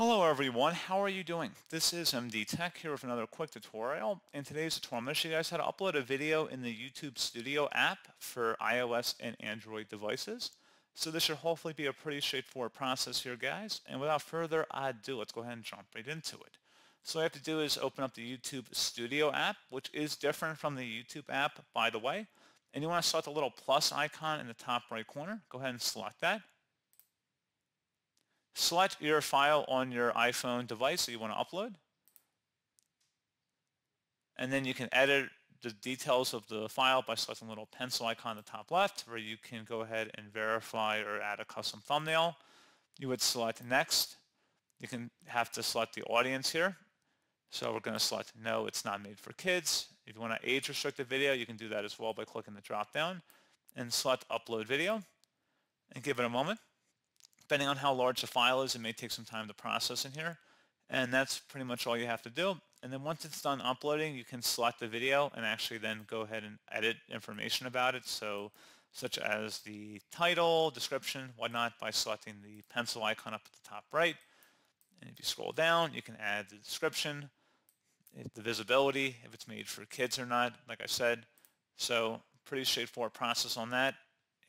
Hello everyone, how are you doing? This is um, MD Tech here with another quick tutorial. In today's tutorial, I'm going to show you guys how to upload a video in the YouTube Studio app for iOS and Android devices. So this should hopefully be a pretty straightforward process here guys. And without further ado, let's go ahead and jump right into it. So all you have to do is open up the YouTube Studio app, which is different from the YouTube app, by the way. And you want to select the little plus icon in the top right corner. Go ahead and select that. Select your file on your iPhone device that you want to upload. And then you can edit the details of the file by selecting the little pencil icon on the top left where you can go ahead and verify or add a custom thumbnail. You would select next. You can have to select the audience here. So we're going to select no, it's not made for kids. If you want to age restrict the video, you can do that as well by clicking the drop down and select upload video and give it a moment. Depending on how large the file is, it may take some time to process in here. And that's pretty much all you have to do. And then once it's done uploading, you can select the video and actually then go ahead and edit information about it. So such as the title, description, whatnot, by selecting the pencil icon up at the top right. And if you scroll down, you can add the description, the visibility, if it's made for kids or not, like I said. So pretty straightforward process on that.